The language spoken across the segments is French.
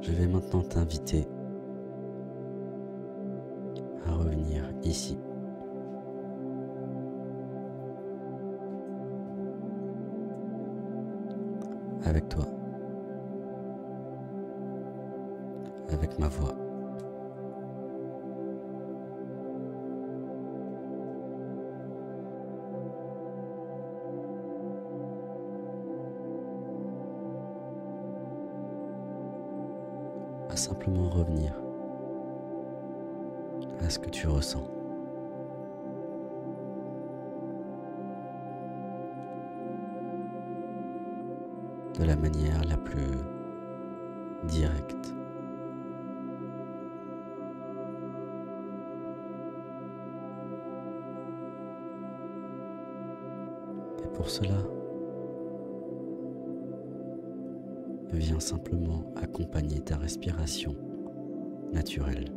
Je vais maintenant t'inviter à revenir ici. Avec toi. Avec ma voix. Simplement revenir à ce que tu ressens. de la manière la plus directe. Et pour cela, viens simplement accompagner ta respiration naturelle.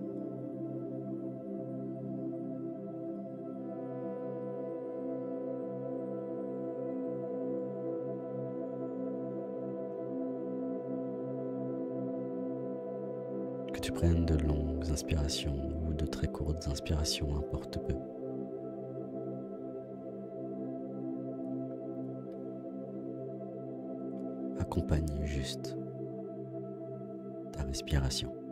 Que tu prennes de longues inspirations ou de très courtes inspirations, importe peu. Accompagne juste ta respiration.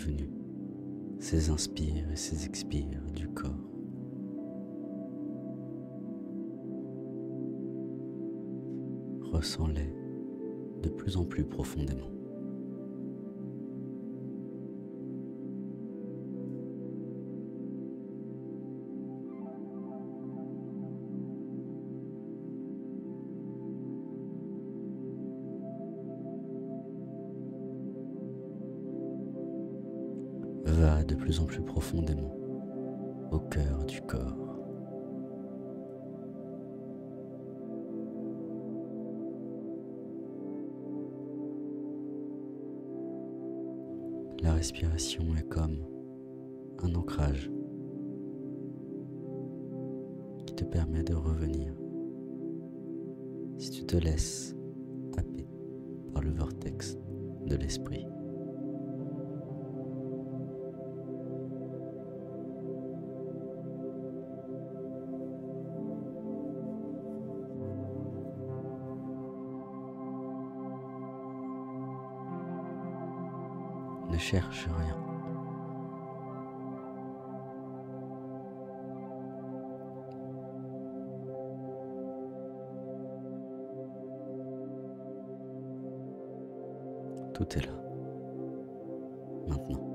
Venues, ces inspires et ces expires du corps. Ressens-les de plus en plus profondément. Profondément au cœur du corps. La respiration est comme un ancrage qui te permet de revenir si tu te laisses happer par le vortex de l'esprit. Ne cherche rien. Tout est là. Maintenant.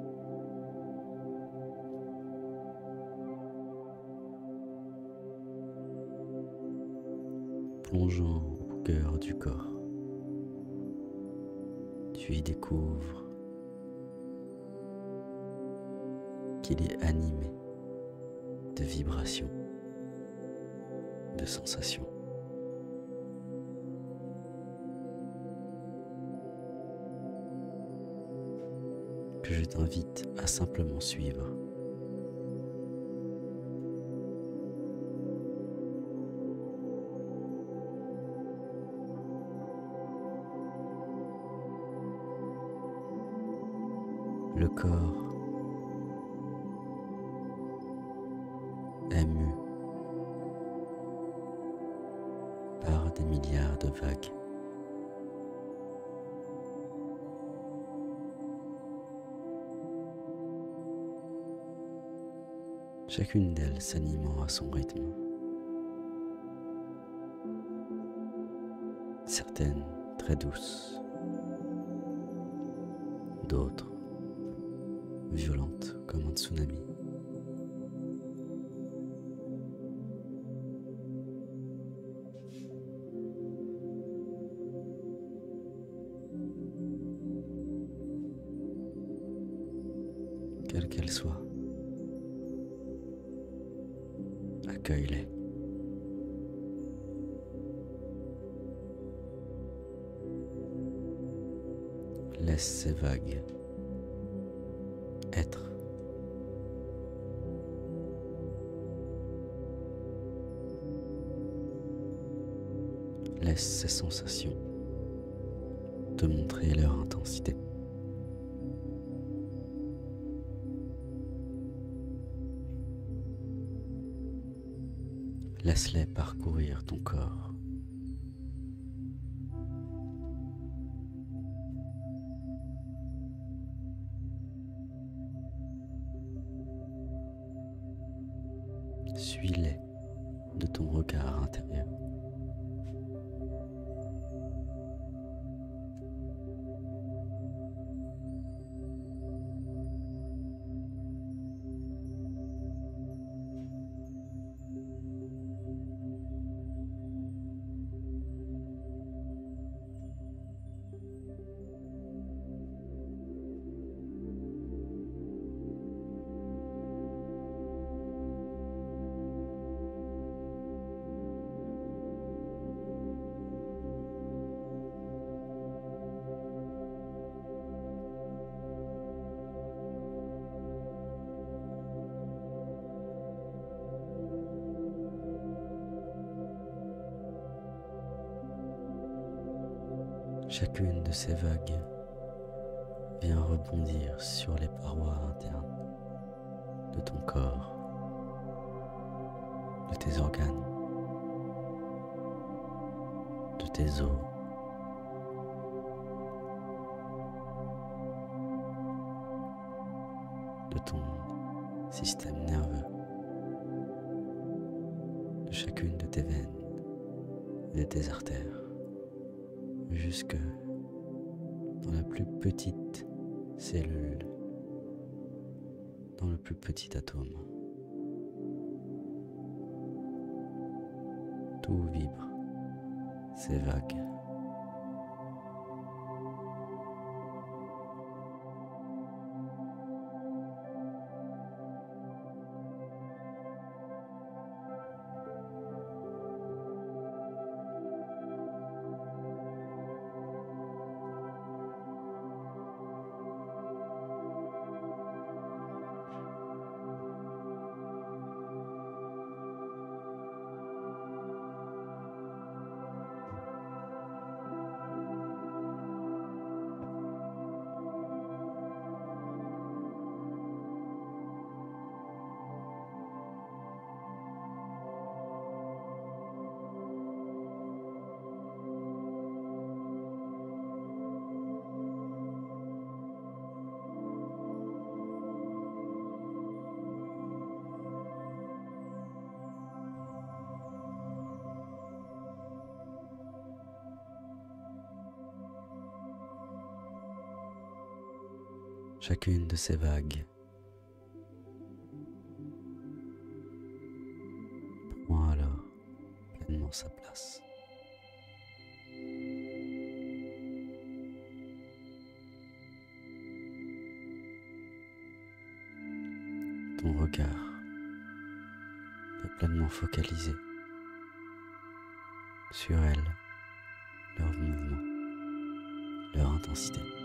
Plongeant au cœur du corps, tu y découvres qu'il est animé de vibrations, de sensations. que je t'invite à simplement suivre. Le corps Chacune d'elles s'animant à son rythme. Certaines très douces, d'autres violentes comme un tsunami. Laisse ces sensations te montrer leur intensité. Laisse-les parcourir ton corps. Chacune de ces vagues vient rebondir sur les parois internes de ton corps, de tes organes, de tes os. Petite cellule, dans le plus petit atome. Tout vibre, c'est chacune de ces vagues. Prends alors pleinement sa place. Ton regard est pleinement focalisé sur elle, leur mouvement, leur intensité.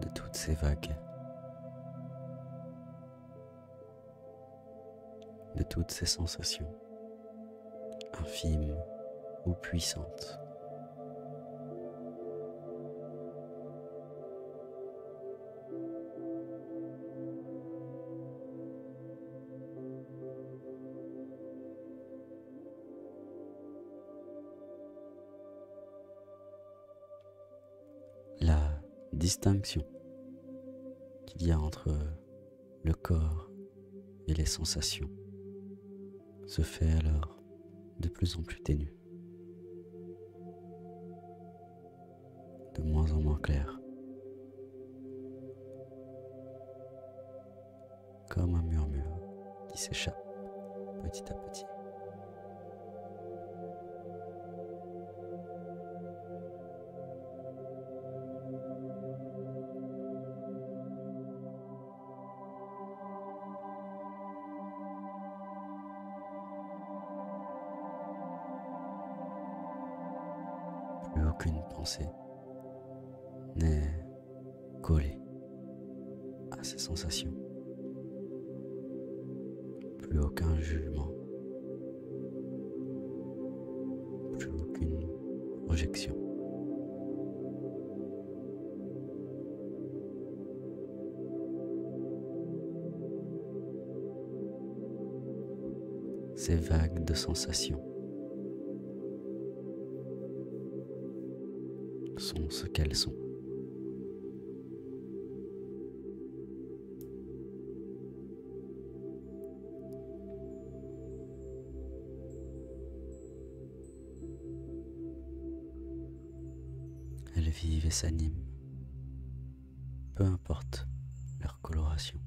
De toutes ces vagues, de toutes ces sensations, infimes ou puissantes. Distinction qu'il y a entre le corps et les sensations se fait alors de plus en plus ténu, de moins en moins clair, comme un murmure qui s'échappe petit à petit. Aucune pensée n'est collée à ces sensations. Plus aucun jugement. Plus aucune projection. Ces vagues de sensations qu'elles. Elles vivent et s'animent, peu importe leur coloration.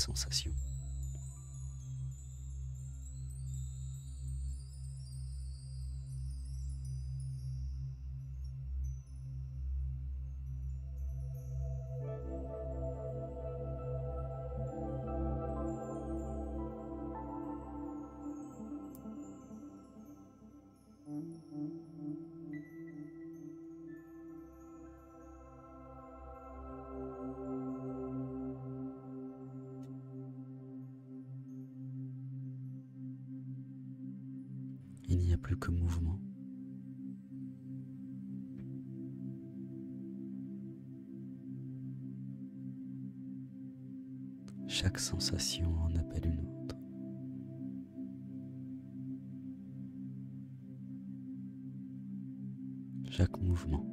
Sensations. Il n'y a plus que mouvement. Chaque sensation en appelle une autre. Chaque mouvement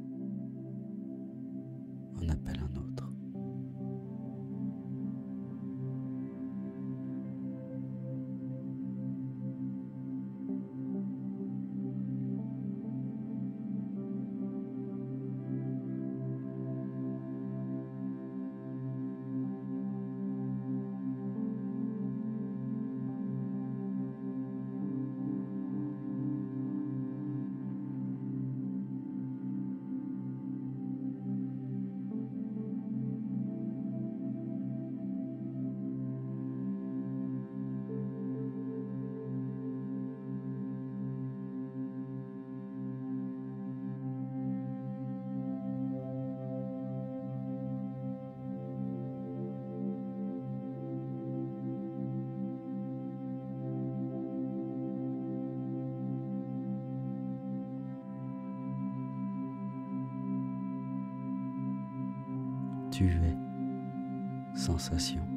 Tu sensation.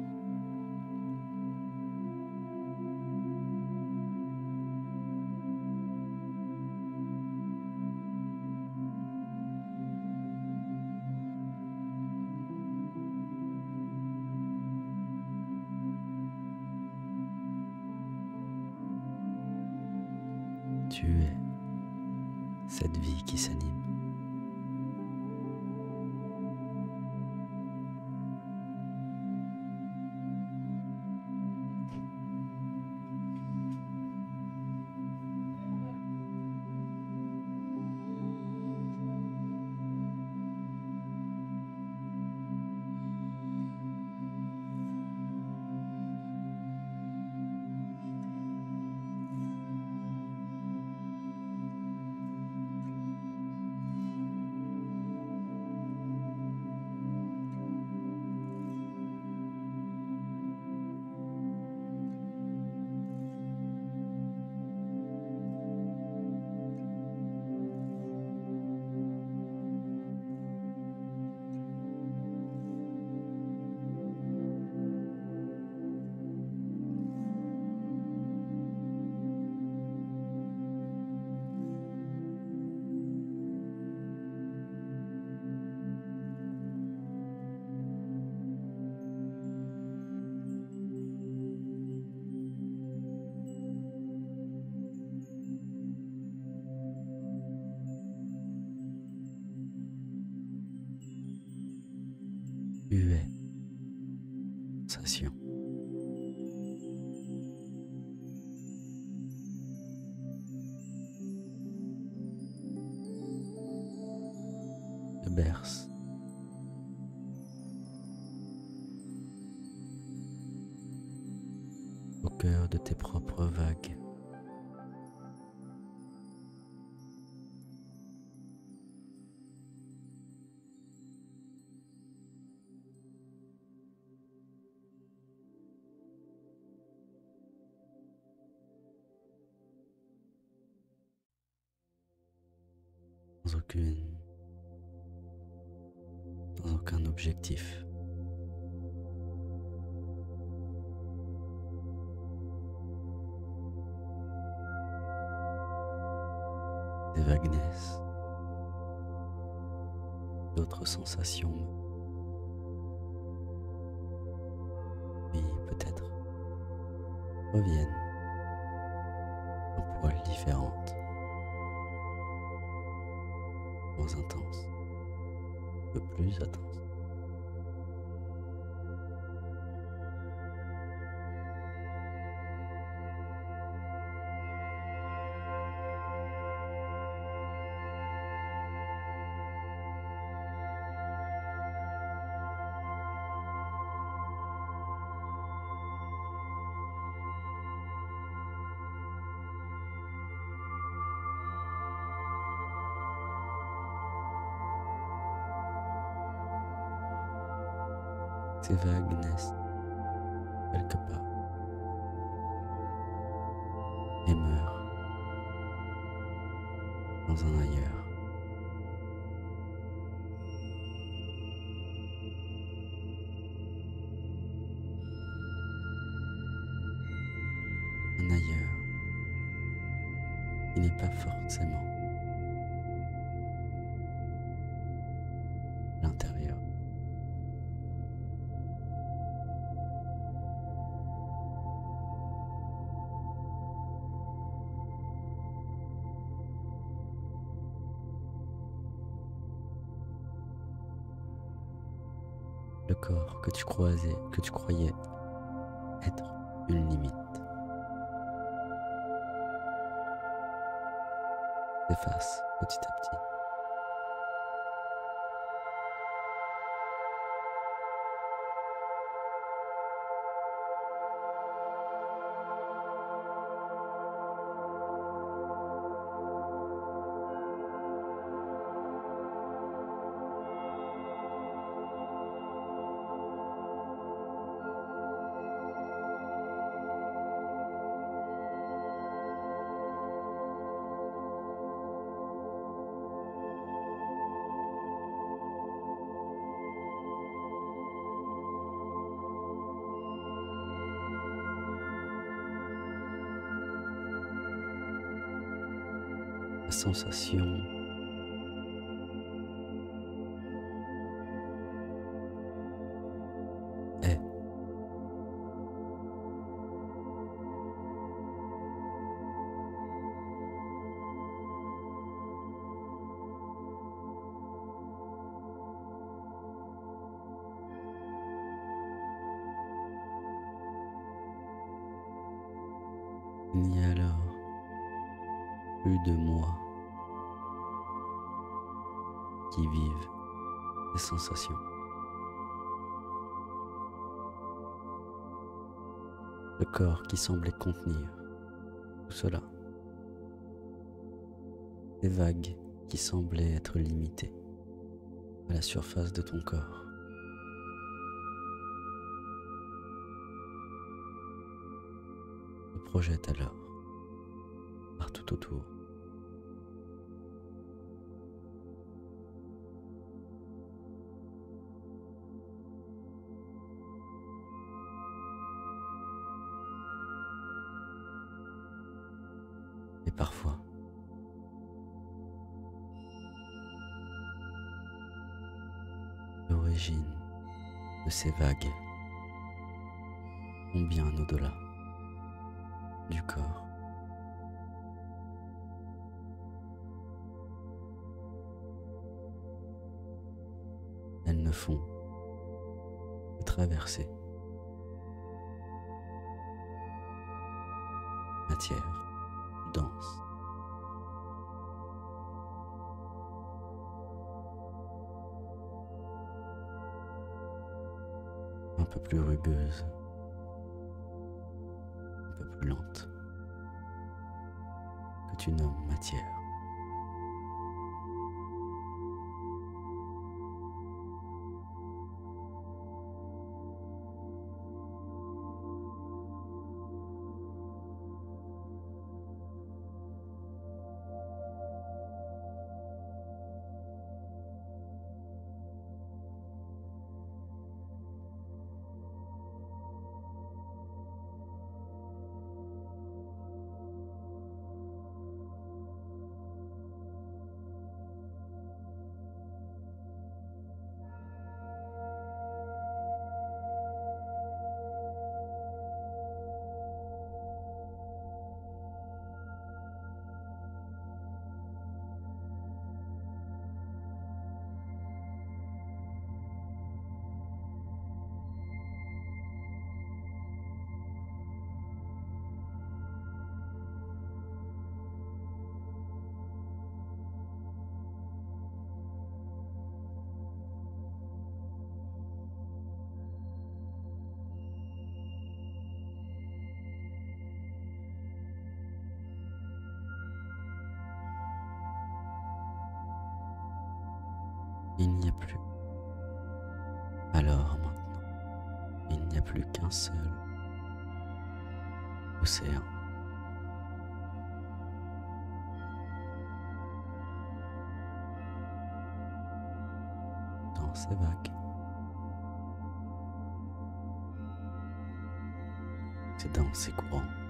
Huée aucune, sans aucun objectif. Des vagueness, d'autres sensations, oui peut-être, reviennent en poils différentes. Intense, peu plus intense. Vagues naissent quelque part et meurent dans un ailleurs. Un ailleurs qui n'est pas forcément que tu croisais, que tu croyais être une limite. S'efface petit à petit. Sensation sensations. Le corps qui semblait contenir tout cela. Des vagues qui semblaient être limitées à la surface de ton corps. Se projette alors partout autour. Parfois, l'origine de ces vagues ont bien au-delà du corps. Elles ne font de traverser matière dense. Un peu plus rugueuse, un peu plus lente, que tu nommes matière. Il n'y a plus. Alors maintenant, il n'y a plus qu'un seul océan. Dans ces vagues. C'est dans ces courants.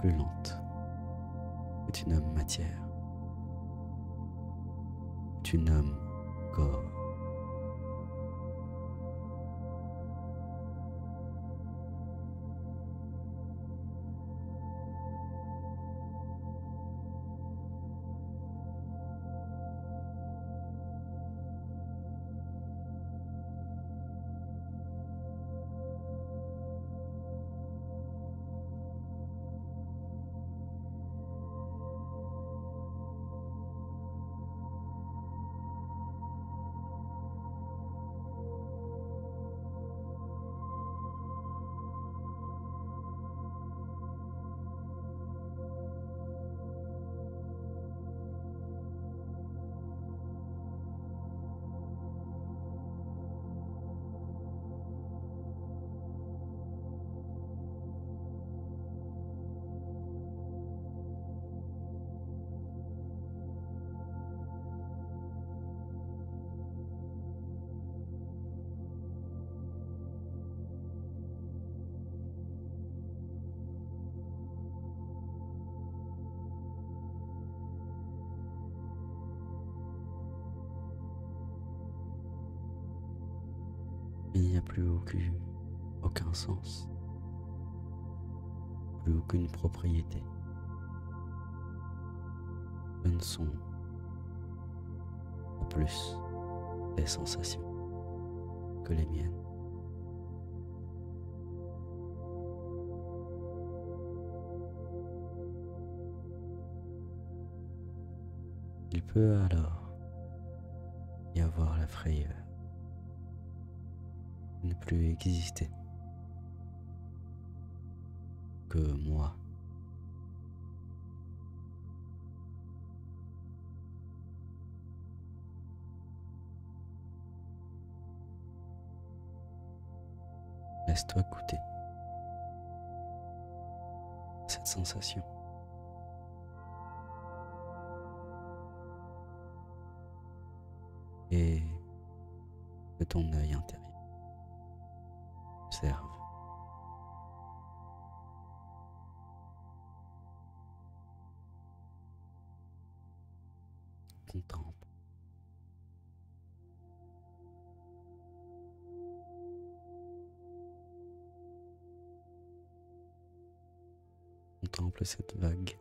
Plus lente, que tu nommes matière, tu nommes n'y a plus aucun, sens, plus aucune propriété. Ce ne sont en plus des sensations que les miennes. Il peut alors y avoir la frayeur ne plus exister que moi. Laisse-toi goûter cette sensation. Et de ton œil intérieur observe. Qu'on trempe. Contemple cette vague.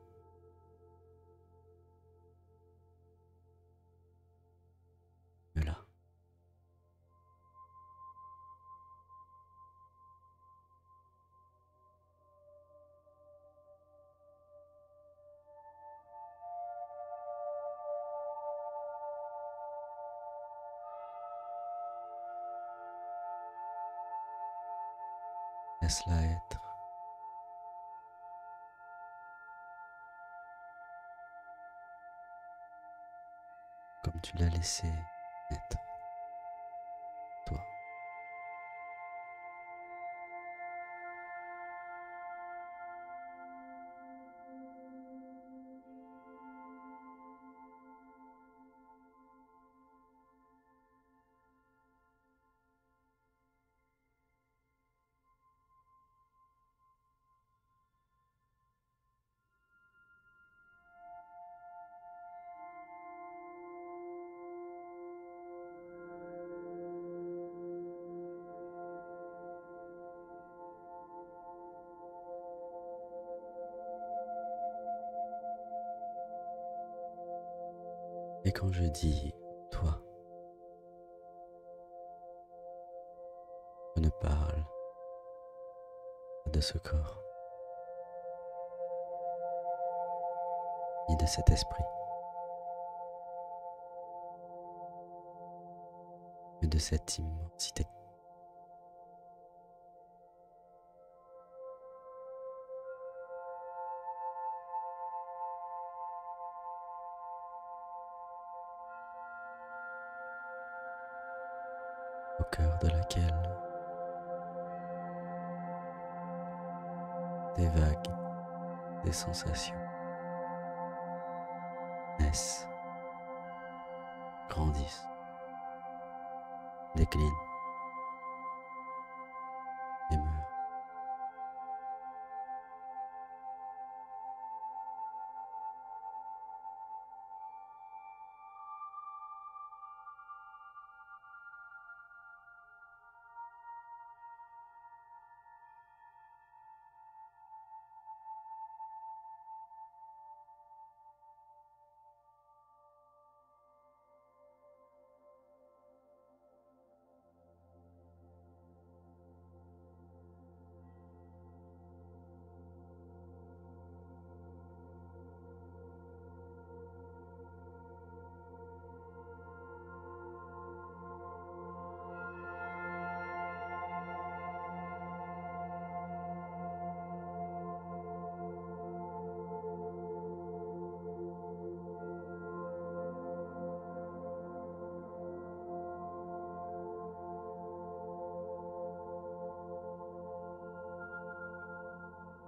Comme Et quand je dis toi, je ne parle pas de ce corps, ni de cet esprit, mais de cette immensité. Des vagues, des sensations naissent, grandissent, déclinent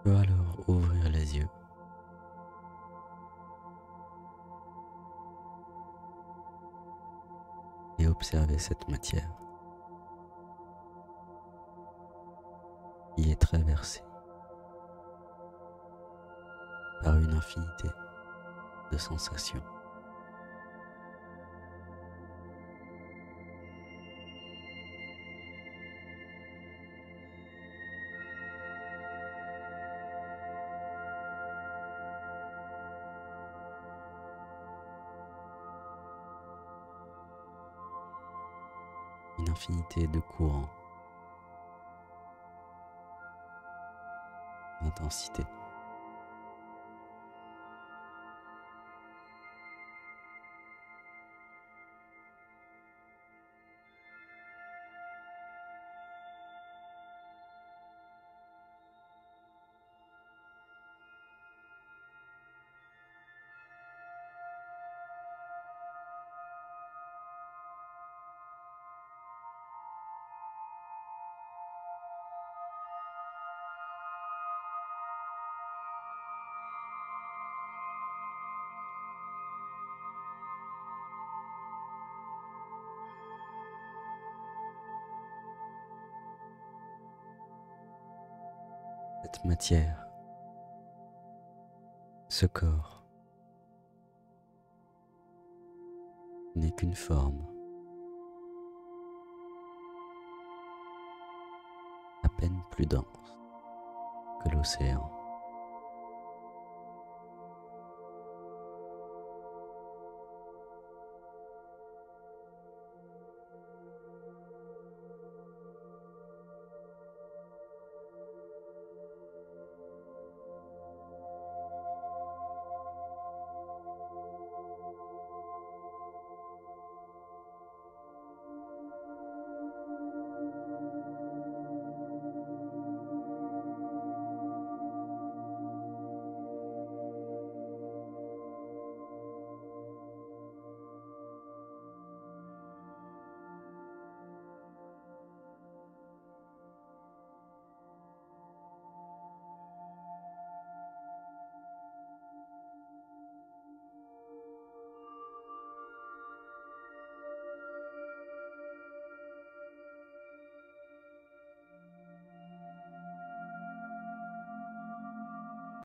Tu peux alors ouvrir les yeux. Et observer cette matière qui est traversée par une infinité de sensations. Infinité de Cette matière, ce corps, n'est qu'une forme, à peine plus dense que l'océan.